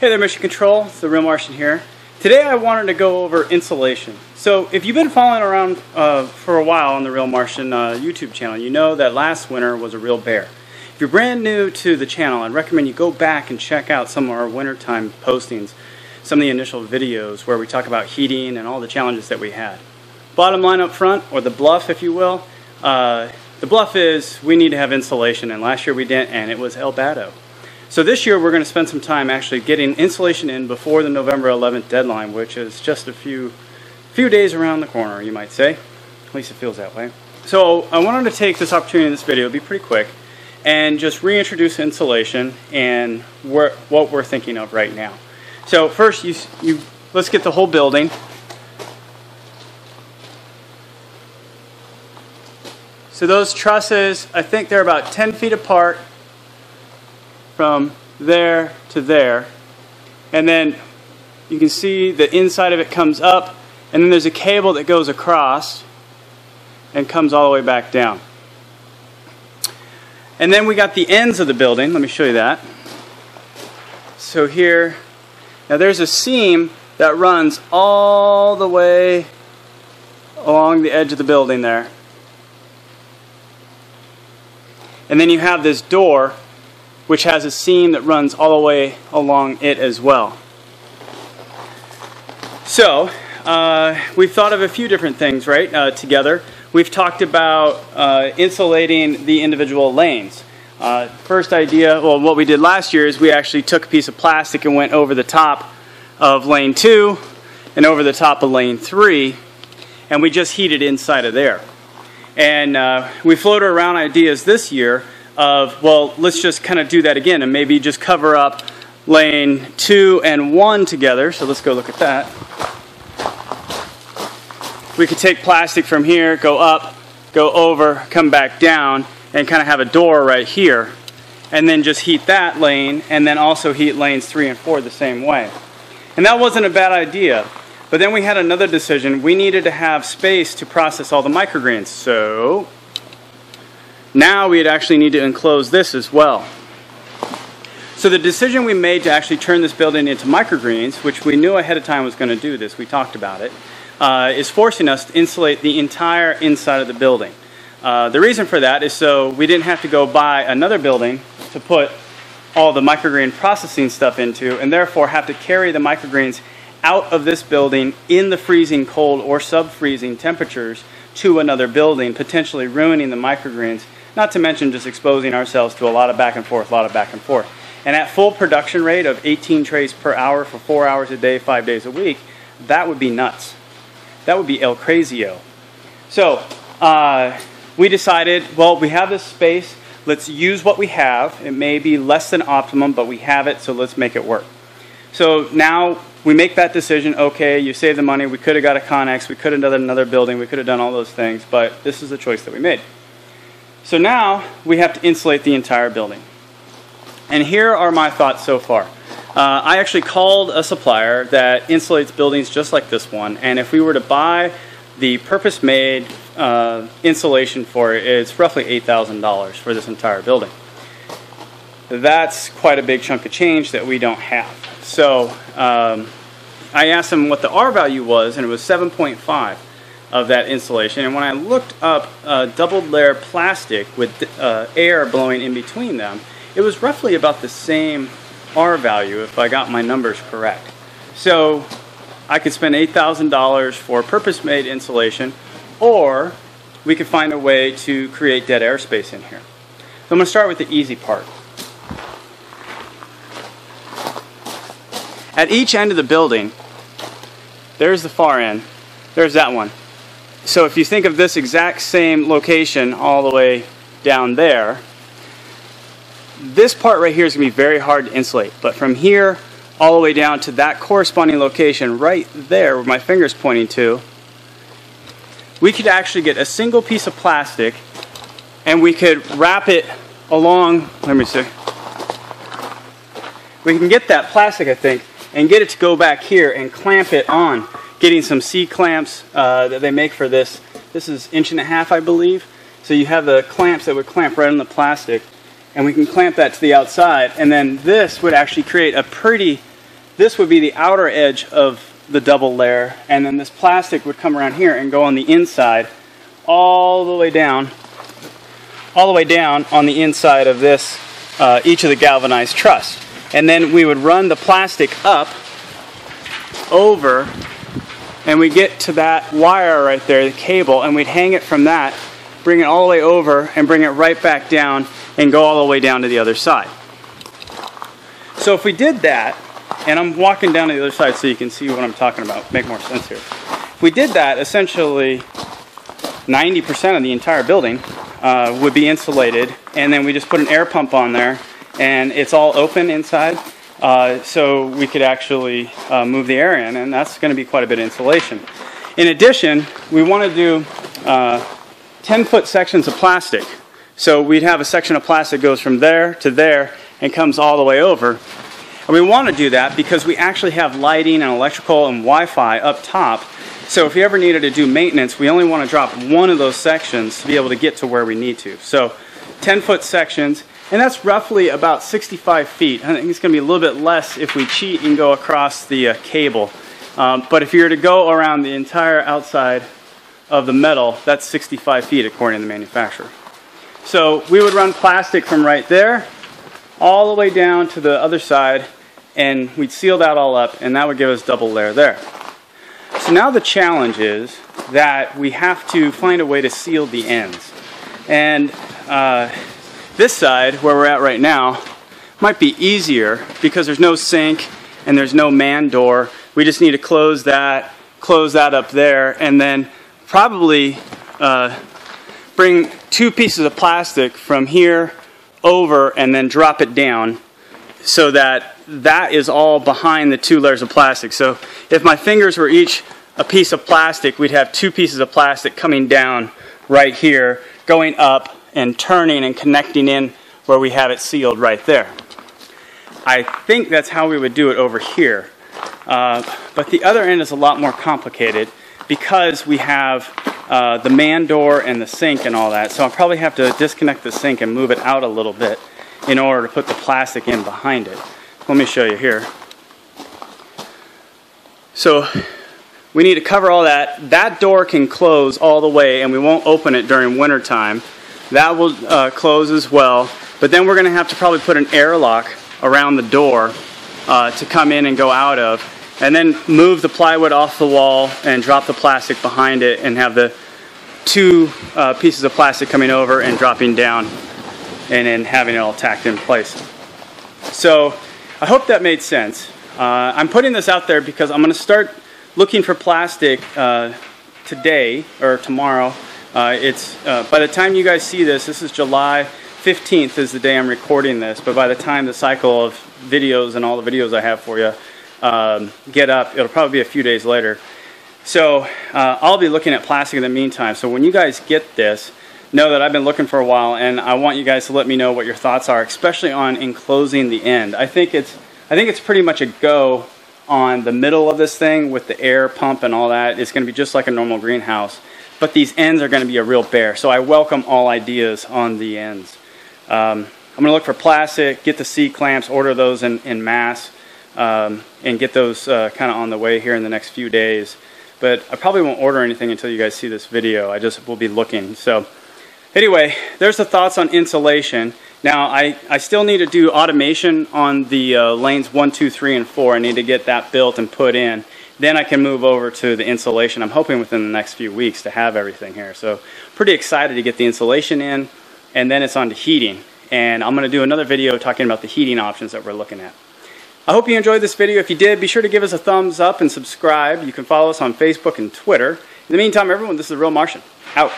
Hey there Mission Control, it's the Real Martian here. Today I wanted to go over insulation. So if you've been following around uh, for a while on the Real Martian uh, YouTube channel, you know that last winter was a real bear. If you're brand new to the channel, I'd recommend you go back and check out some of our wintertime postings, some of the initial videos where we talk about heating and all the challenges that we had. Bottom line up front, or the BLUF if you will, uh, the BLUF is we need to have insulation and last year we didn't and it was El Bado. So this year we're going to spend some time actually getting insulation in before the November 11th deadline, which is just a few, few days around the corner, you might say. At least it feels that way. So I wanted to take this opportunity in this video, be pretty quick, and just reintroduce insulation and what we're thinking of right now. So first, you, you, let's get the whole building. So those trusses, I think they're about 10 feet apart from there to there. And then you can see the inside of it comes up, and then there's a cable that goes across and comes all the way back down. And then we got the ends of the building. Let me show you that. So here, now there's a seam that runs all the way along the edge of the building there. And then you have this door which has a seam that runs all the way along it as well. So, uh, we've thought of a few different things, right, uh, together. We've talked about uh, insulating the individual lanes. Uh, first idea, well, what we did last year is we actually took a piece of plastic and went over the top of lane 2 and over the top of lane 3, and we just heated inside of there. And uh, we floated around ideas this year of, well, let's just kind of do that again and maybe just cover up lane 2 and 1 together. So let's go look at that. We could take plastic from here, go up, go over, come back down, and kind of have a door right here. And then just heat that lane, and then also heat lanes 3 and 4 the same way. And that wasn't a bad idea. But then we had another decision. We needed to have space to process all the microgreens. So now we'd actually need to enclose this as well. So the decision we made to actually turn this building into microgreens, which we knew ahead of time was going to do this, we talked about it, uh, is forcing us to insulate the entire inside of the building. Uh, the reason for that is so we didn't have to go buy another building to put all the microgreen processing stuff into and therefore have to carry the microgreens out of this building in the freezing cold or sub-freezing temperatures to another building, potentially ruining the microgreens not to mention just exposing ourselves to a lot of back and forth, a lot of back and forth. And at full production rate of 18 trays per hour for four hours a day, five days a week, that would be nuts. That would be El Crazio. So uh, we decided, well, we have this space. Let's use what we have. It may be less than optimum, but we have it, so let's make it work. So now we make that decision. Okay, you save the money. We could have got a Conex. We could have done another building. We could have done all those things, but this is the choice that we made. So now we have to insulate the entire building. And here are my thoughts so far. Uh, I actually called a supplier that insulates buildings just like this one, and if we were to buy the purpose-made uh, insulation for it, it's roughly $8,000 for this entire building. That's quite a big chunk of change that we don't have. So um, I asked them what the R value was, and it was 7.5 of that insulation. And when I looked up uh, doubled layer plastic with uh, air blowing in between them, it was roughly about the same R value if I got my numbers correct. So I could spend $8,000 for purpose-made insulation or we could find a way to create dead airspace in here. So I'm going to start with the easy part. At each end of the building, there's the far end, there's that one. So if you think of this exact same location all the way down there, this part right here is going to be very hard to insulate. But from here all the way down to that corresponding location right there where my finger is pointing to, we could actually get a single piece of plastic and we could wrap it along, let me see. We can get that plastic, I think, and get it to go back here and clamp it on getting some C clamps uh, that they make for this. This is inch and a half, I believe. So you have the clamps that would clamp right on the plastic, and we can clamp that to the outside. And then this would actually create a pretty this would be the outer edge of the double layer, and then this plastic would come around here and go on the inside all the way down, all the way down on the inside of this, uh, each of the galvanized truss. And then we would run the plastic up over, and we get to that wire right there, the cable, and we'd hang it from that, bring it all the way over, and bring it right back down, and go all the way down to the other side. So if we did that, and I'm walking down to the other side so you can see what I'm talking about, make more sense here. If we did that, essentially 90% of the entire building uh, would be insulated, and then we just put an air pump on there, and it's all open inside, uh, so we could actually uh, move the air in, and that's going to be quite a bit of insulation. In addition, we want to do 10 uh, foot sections of plastic. So we'd have a section of plastic goes from there to there and comes all the way over. And we want to do that because we actually have lighting and electrical and Wi-Fi up top. So if you ever needed to do maintenance, we only want to drop one of those sections to be able to get to where we need to. So 10 foot sections, and that's roughly about 65 feet. I think it's going to be a little bit less if we cheat and go across the uh, cable. Um, but if you were to go around the entire outside of the metal, that's 65 feet according to the manufacturer. So we would run plastic from right there all the way down to the other side and we'd seal that all up and that would give us double layer there. So now the challenge is that we have to find a way to seal the ends. And uh, this side, where we're at right now, might be easier because there's no sink and there's no man door. We just need to close that, close that up there, and then probably uh, bring two pieces of plastic from here over and then drop it down so that that is all behind the two layers of plastic. So if my fingers were each a piece of plastic, we'd have two pieces of plastic coming down right here, going up and turning and connecting in where we have it sealed right there. I think that's how we would do it over here. Uh, but the other end is a lot more complicated because we have uh, the man door and the sink and all that. So I'll probably have to disconnect the sink and move it out a little bit in order to put the plastic in behind it. Let me show you here. So we need to cover all that. That door can close all the way and we won't open it during winter time. That will uh, close as well. But then we're going to have to probably put an airlock around the door uh, to come in and go out of and then move the plywood off the wall and drop the plastic behind it and have the two uh, pieces of plastic coming over and dropping down and then having it all tacked in place. So I hope that made sense. Uh, I'm putting this out there because I'm going to start looking for plastic uh, today or tomorrow. Uh, it's uh, by the time you guys see this, this is July 15th is the day I'm recording this. But by the time the cycle of videos and all the videos I have for you um, get up. It'll probably be a few days later. So uh, I'll be looking at plastic in the meantime. So when you guys get this, know that I've been looking for a while, and I want you guys to let me know what your thoughts are, especially on enclosing the end. I think it's I think it's pretty much a go on the middle of this thing with the air pump and all that. It's going to be just like a normal greenhouse, but these ends are going to be a real bear. So I welcome all ideas on the ends. Um, I'm going to look for plastic, get the C clamps, order those in, in mass um, and get those uh, kind of on the way here in the next few days. But I probably won't order anything until you guys see this video. I just will be looking. So anyway, there's the thoughts on insulation. Now I, I still need to do automation on the uh, lanes 1, 2, 3, and 4. I need to get that built and put in. Then I can move over to the insulation. I'm hoping within the next few weeks to have everything here. So pretty excited to get the insulation in and then it's on to heating. And I'm going to do another video talking about the heating options that we're looking at. I hope you enjoyed this video. If you did, be sure to give us a thumbs up and subscribe. You can follow us on Facebook and Twitter. In the meantime, everyone, this is The Real Martian. Out.